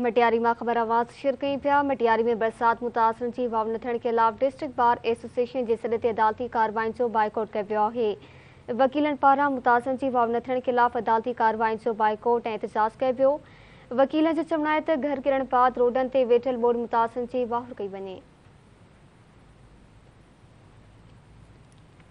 मटियारी में ख़बर आवाज़ शेयर कई पिया। मटियारी में बरसात मुतासिर की वाव न थियण डिस्ट्रिक्ट बार एसोसिएशन के सॾ अदालती कार्रवाई जो बाइकआउट कयो वियो आहे। वकीलनि पारां मुतासिर की वाव अदालती कार्रवाई जो बाइकआउट ऐं एहतजाज कयो वियो। जो चवणु आहे घर किरण बाद रोडनि ते वेठल ॿोॾ मुतासिर की वाह कई वञे।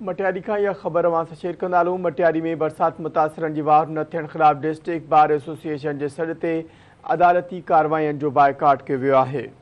मटियारी खां इहा ख़बर सां शेयर कंदा मटियारी में बरसाति मुतासिरनि जी वाह न थियण ख़िलाफ़ डिस्ट्रिक्ट बार एसोसिएशन जे सॾ अदालती कार्रवाई जो बायकाट कयो आहे